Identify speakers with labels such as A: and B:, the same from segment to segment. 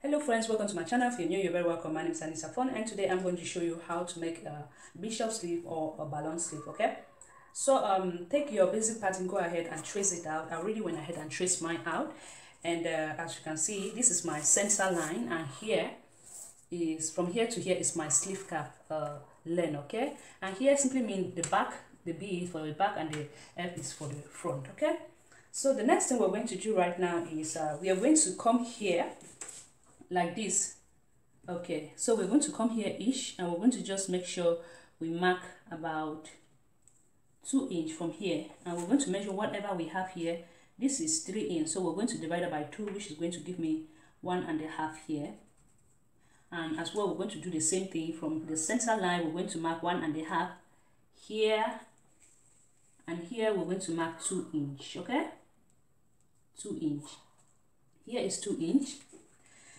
A: hello friends. Welcome to my channel. If you're new you're very welcome. My name is Anita Fon and today I'm going to show you how to make a bishop sleeve or a balloon sleeve okay? So um take your basic pattern go ahead and trace it out. I already went ahead and traced mine out and uh, as you can see this is my center line and here is from here to here is my sleeve cap uh, length okay? And here simply mean the back the B is for the back and the F is for the front okay so the next thing we're going to do right now is uh, we are going to come here like this okay so we're going to come here ish and we're going to just make sure we mark about two inch from here and we're going to measure whatever we have here this is three inch so we're going to divide it by two which is going to give me one and a half here and as well we're going to do the same thing from the center line we're going to mark one and a half here and here we're going to mark two inch okay two inch here is two inch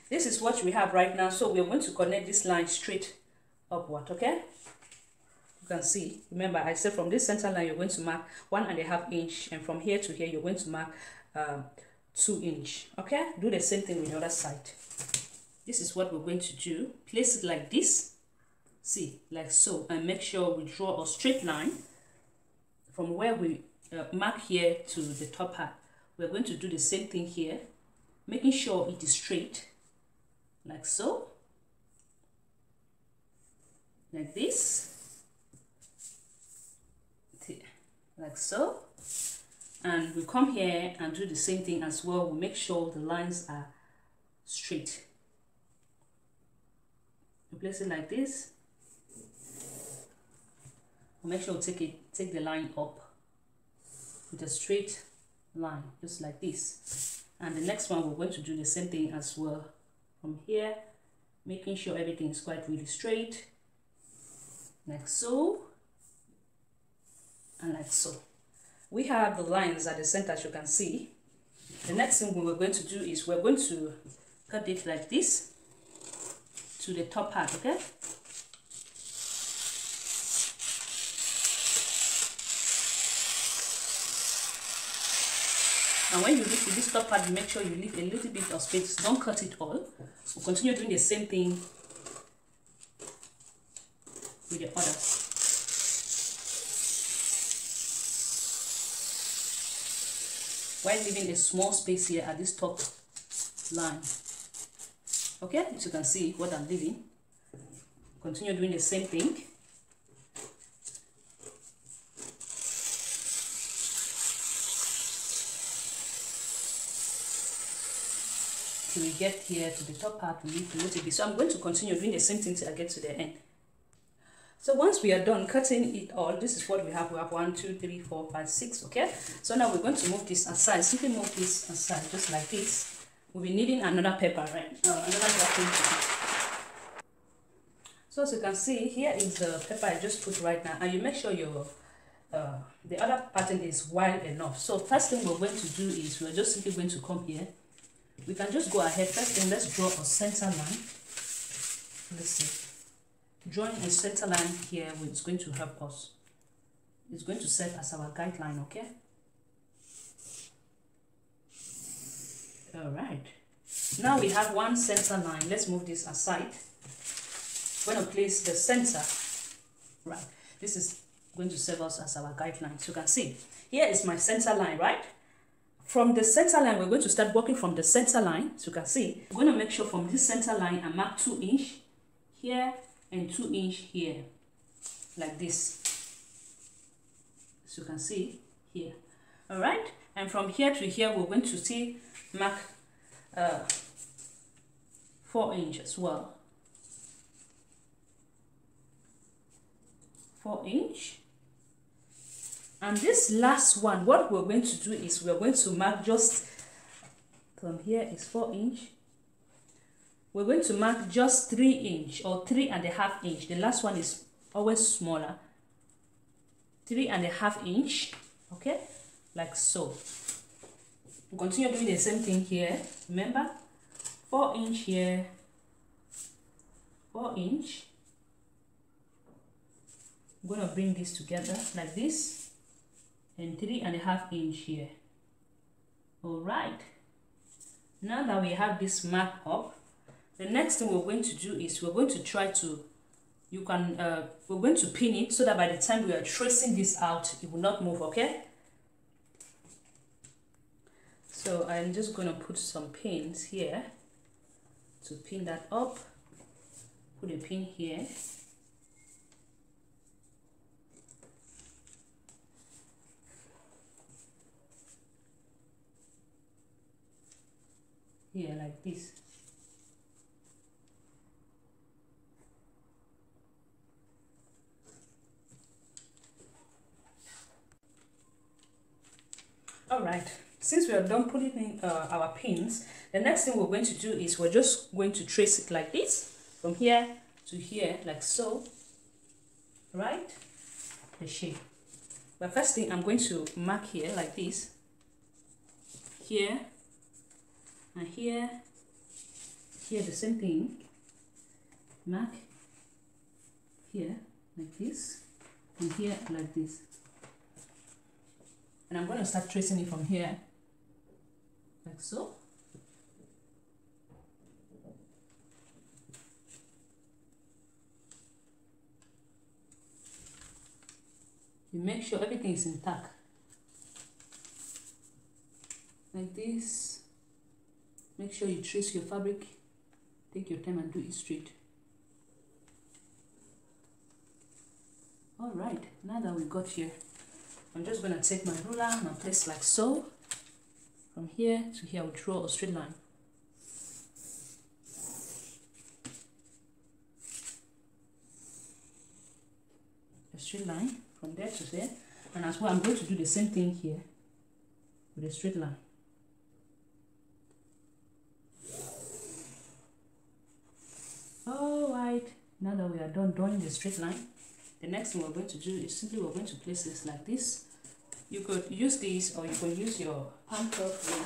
A: this is what we have right now so we're going to connect this line straight upward okay? You can see remember i said from this center line you're going to mark one and a half inch and from here to here you're going to mark um, two inch okay? Do the same thing with the other side. This is what we're going to do. Place it like this. See like so and make sure we draw a straight line from where we uh, mark here to the top part we're going to do the same thing here making sure it is straight like so like this like so. And we come here and do the same thing as well. We make sure the lines are straight. We place it like this. We make sure we take it take the line up with a straight line just like this. And the next one we're going to do the same thing as well from here making sure everything is quite really straight like so and like so. We have the lines at the center as you can see. The next thing we're going to do is we're going to cut it like this to the top part okay and when you leave this top part make sure you leave a little bit of space. Don't cut it all. We'll continue doing the same thing with the others while leaving a small space here at this top line. Okay? As you can see what i'm leaving. Continue doing the same thing get here to the top part we leave a little bit. So i'm going to continue doing the same thing till i get to the end. So once we are done cutting it all this is what we have. We have one two three four five six okay? So now we're going to move this aside. Simply move this aside just like this. We'll be needing another paper right? Uh, another wrapping paper. So as you can see here is the paper i just put right now. And you make sure your uh, the other pattern is wide enough. So first thing we're going to do is we're just simply going to come here we can just go ahead. First thing let's draw a center line. Let's see drawing a center line here is going to help us. It's going to serve as our guideline okay? All right now we have one center line. Let's move this aside. We're going to place the center. Right. This is going to serve us as our guideline. So you can see here is my center line right from the center line we're going to start working from the center line. So you can see we're going to make sure from this center line I mark two inch here and two inch here like this. So you can see here. All right? And from here to here we're going to see mark uh, four inch as well. Four inch and this last one what we're going to do is we're going to mark just from here is four inch. We're going to mark just three inch or three and a half inch. The last one is always smaller. Three and a half inch okay? Like so. Continue doing the same thing here. Remember? Four inch here. Four inch. I'm to bring this together like this and three and a half inch here. All right. Now that we have this mark up the next thing we're going to do is we're going to try to you can uh, we're going to pin it so that by the time we are tracing this out it will not move okay? So I'm just going to put some pins here to pin that up. Put a pin here here like this. All right. Since we are done putting in uh, our pins the next thing we're going to do is we're just going to trace it like this from here to here like so. Right? The shape. But first thing i'm going to mark here like this. Here and here here the same thing mark here like this and here like this. And I'm going to start tracing it from here like so. You make sure everything is intact. Like this make sure you trace your fabric. Take your time and do it straight. All right now that we got here i'm just to take my ruler and place like so. From here to here i'll draw a straight line. A straight line from there to there. And as well i'm going to do the same thing here with a straight line all right now that we are done drawing the straight line the next thing we're going to do is simply we're going to place this like this. You could use these or you could use your hand curve ruler.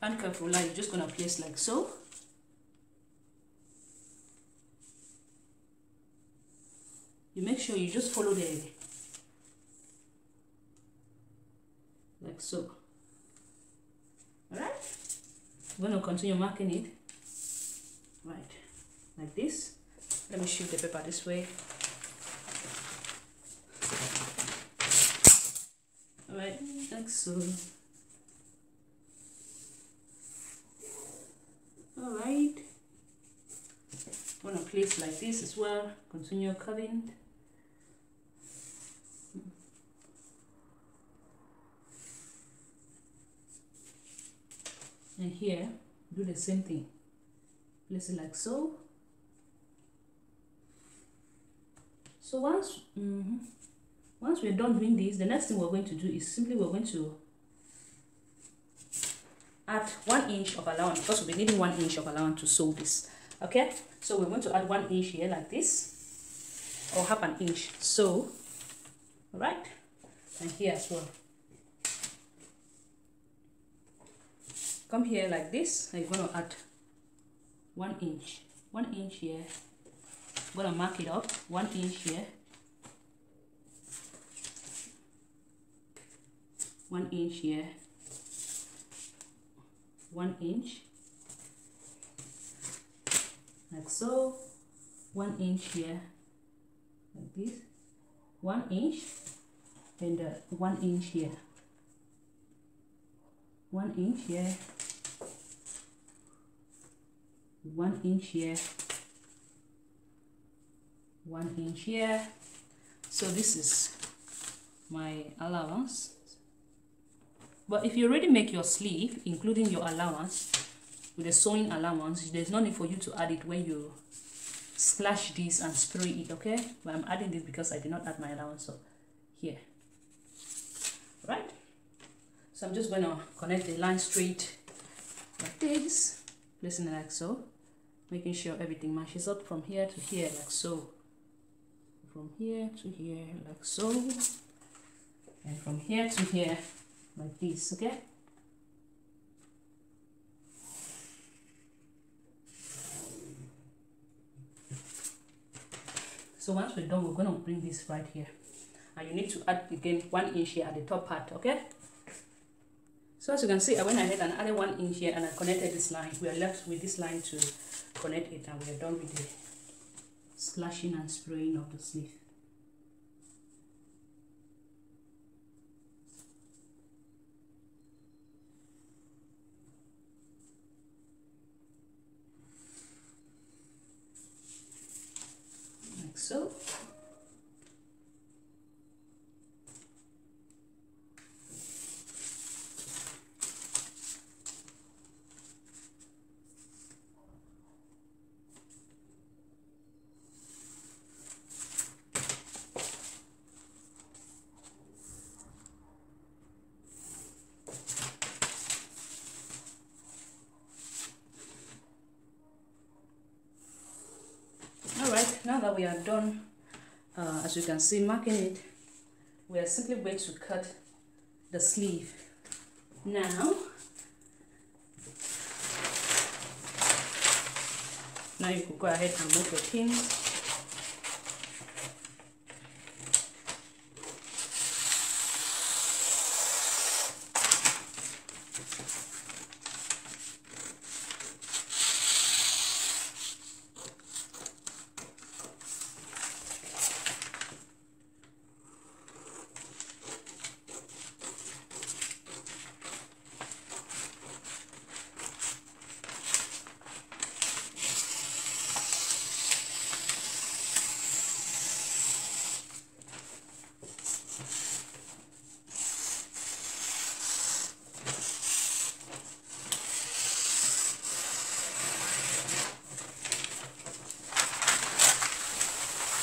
A: Hand curve ruler you're just going to place like so. You make sure you just follow the like so. All right I'm going to continue marking it right like this. Let me shift the paper this way. All right like so. All right I'm to place like this as well. Continue curving and here do the same thing place it like so. So once mm -hmm, once we're done doing this the next thing we're going to do is simply we're going to add one inch of allowance because we'll be needing one inch of allowance to sew this okay? So we're going to add one inch here like this or half an inch. So all right and here as well. Come here like this and you're going to add one inch one inch here. I'm to mark it up one inch here. One inch here. One inch. Like so. One inch here. Like this. One inch. And uh, one inch here. One inch here one inch here. One inch here. So this is my allowance. But if you already make your sleeve including your allowance with the sewing allowance there's no need for you to add it when you slash this and spray it okay? But i'm adding this because i did not add my allowance so here. Right? So i'm just going to connect the line straight like this. Placing it like so making sure everything matches up from here to here like so. From here to here like so. And from here to here like this okay? So once we're done we're going to bring this right here. And you need to add again one inch here at the top part okay So as you can see, I went ahead and added one in here and I connected this line. We are left with this line to connect it and we are done with the slashing and spraying of the sleeve. Like so. Alright, now we are done, uh, as you can see, marking it, we are simply going to cut the sleeve. Now, now you could go ahead and move your pins.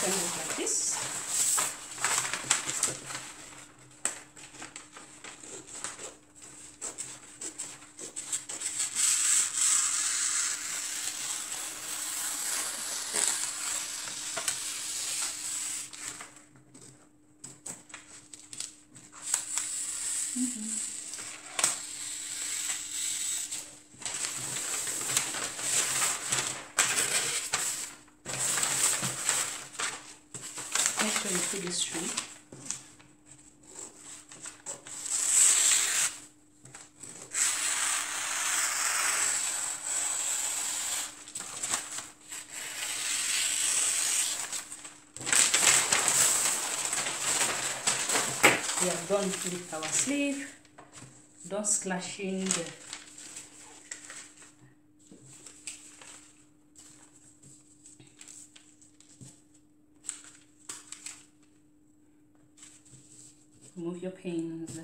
A: Turn it like this. Make sure you put this straight. We are done with our sleeve. Done slashing the remove your pins.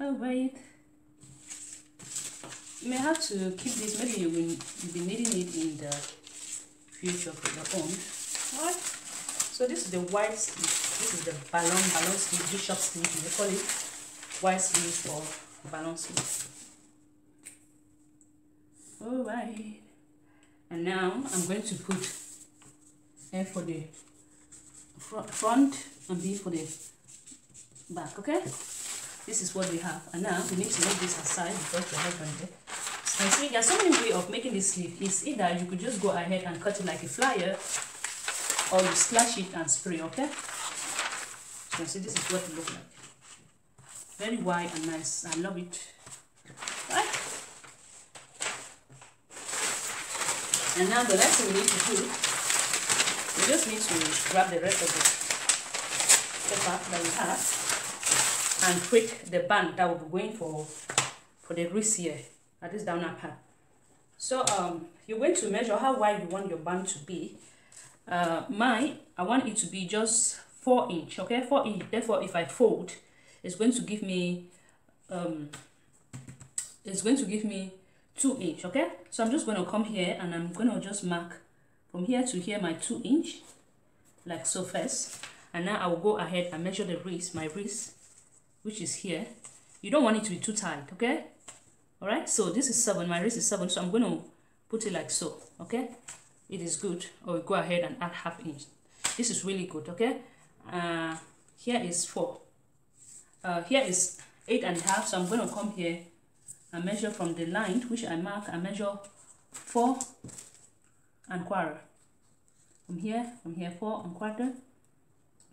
A: Oh wait. You may have to keep this, maybe you will you'll be needing it in the future for your own. Alright. So this is the white sleeve. This is the balloon balloon sleeve, bishop sleeve, they call it white sleeve or balloon sleeve. Alright. And now I'm going to put A for the fro- front and B for the back, okay? This is what we have. And now we need to make this aside because we're not going to. And see, there's so many ways of making this sleeve. It's either you could just go ahead and cut it like a flyer or you slash it and spray, okay? So you see, this is what it looks like. Very wide and nice. I love it. Right? And now the next thing we need to do, we just need to grab the rest of the paper that we have and tweak the band that be going for for the wrist here at this down part. So um, you're going to measure how wide you want your band to be. Uh, I want it to be just four inch, okay, four inch. Therefore, if I fold, it's going to give me um, it's going to give me two inch, okay. So I'm just going to come here and I'm going to just mark from here to here my two inch, like so first, and now I will go ahead and measure the wrist, my wrist, which is here. You don't want it to be too tight, okay? all right so this is seven my wrist is seven so i'm going to put it like so okay it is good or go ahead and add half inch. This is really good okay? Uh here is four. Uh here is eight and a half so i'm going to come here and measure from the line which i mark and measure four and quarter. From here from here four and quarter.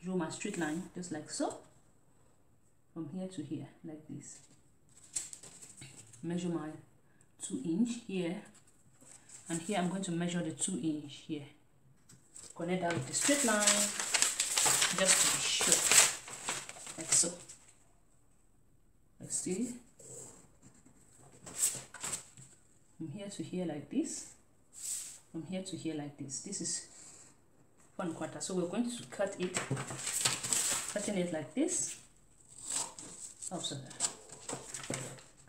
A: Draw my straight line just like so. From here to here like this. Measure my 2 inch here and here I'm going to measure the 2 inch here. Connect that with the straight line just to be sure. Like so. Let's see? From here to here like this. From here to here like this. This is one quarter. So we're going to cut it cutting it like this. Also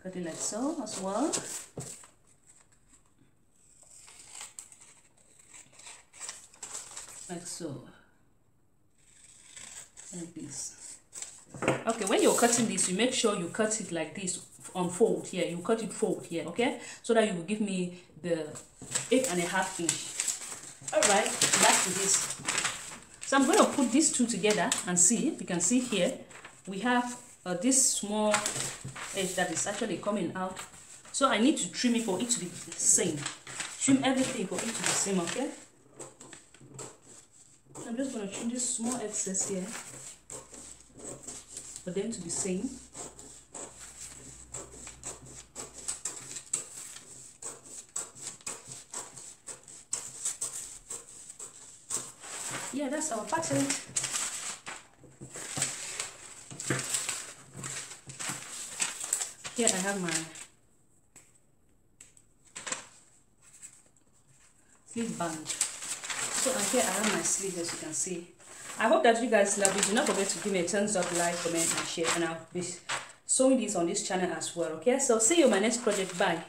A: cut it like so as well like so. Like this. Okay when you're cutting this you make sure you cut it like this unfold here. You cut it fold here okay? So that you will give me the eight and a half inch. All right back to this. So i'm going to put these two together and see. You can see here we have uh, this small edge that is actually coming out. So i need to trim it for it to be the same. Trim everything for it to be the same okay i'm just going to trim this small excess here for them to be same yeah that's our pattern. Here I have my sleeve band so and here I have my sleeve as you can see. I hope that you guys love it. Do not forget to give me a thumbs up like comment and share. And I'll be sewing this on this channel as well okay? So see you in my next project. Bye